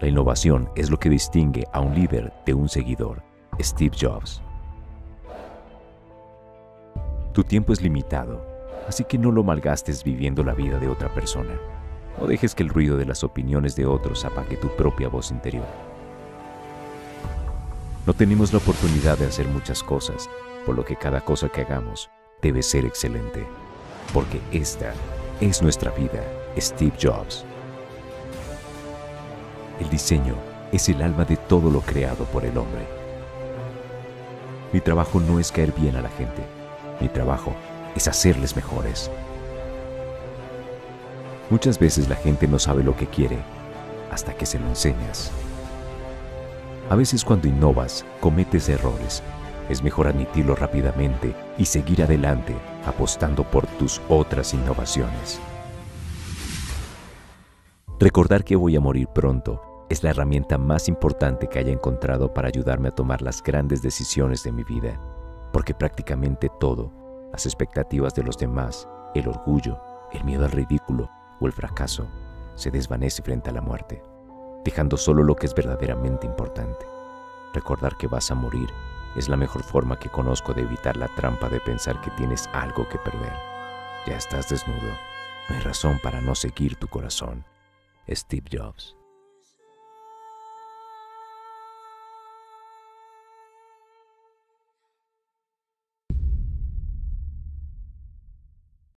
La innovación es lo que distingue a un líder de un seguidor. Steve Jobs. Tu tiempo es limitado, así que no lo malgastes viviendo la vida de otra persona. No dejes que el ruido de las opiniones de otros apague tu propia voz interior. No tenemos la oportunidad de hacer muchas cosas, por lo que cada cosa que hagamos debe ser excelente, porque esta es nuestra vida, Steve Jobs. El diseño es el alma de todo lo creado por el hombre. Mi trabajo no es caer bien a la gente, mi trabajo es hacerles mejores. Muchas veces la gente no sabe lo que quiere hasta que se lo enseñas. A veces cuando innovas, cometes errores. Es mejor admitirlo rápidamente y seguir adelante apostando por tus otras innovaciones. Recordar que voy a morir pronto es la herramienta más importante que haya encontrado para ayudarme a tomar las grandes decisiones de mi vida, porque prácticamente todo, las expectativas de los demás, el orgullo, el miedo al ridículo o el fracaso, se desvanece frente a la muerte dejando solo lo que es verdaderamente importante. Recordar que vas a morir es la mejor forma que conozco de evitar la trampa de pensar que tienes algo que perder. Ya estás desnudo. No hay razón para no seguir tu corazón. Steve Jobs.